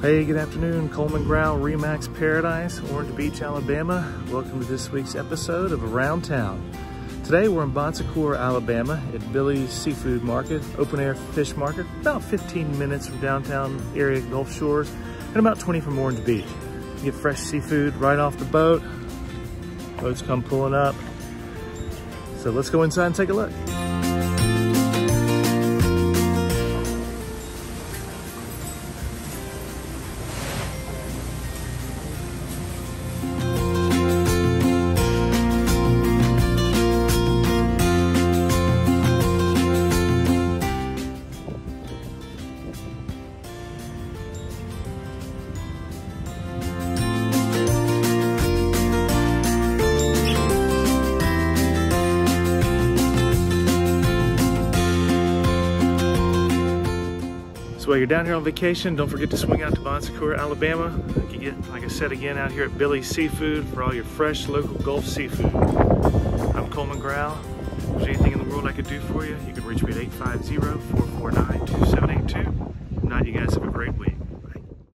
Hey, good afternoon. Coleman Grau, Remax Paradise, Orange Beach, Alabama. Welcome to this week's episode of Around Town. Today we're in Bon Secour, Alabama at Billy's Seafood Market, open air fish market, about 15 minutes from downtown area Gulf Shores and about 20 from Orange Beach. You get fresh seafood right off the boat. Boats come pulling up. So let's go inside and take a look. While you're down here on vacation, don't forget to swing out to Bon Secour, Alabama. You can get, like I said again, out here at Billy's Seafood for all your fresh local Gulf seafood. I'm Coleman Grau. If there's anything in the world I could do for you, you can reach me at 850-449-2782. If not, you guys have a great week.